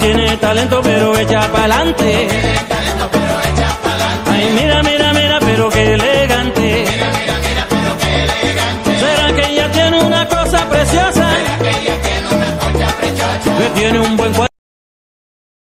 tiene talento, pero echa pa'lante. Pa Ay, mira, mira, mira, pero qué elegante. Mira, mira, mira, pero qué elegante. ¿Será que ella tiene una cosa preciosa? ¿Será que ella tiene una cosa preciosa? Que tiene un buen cuerpo.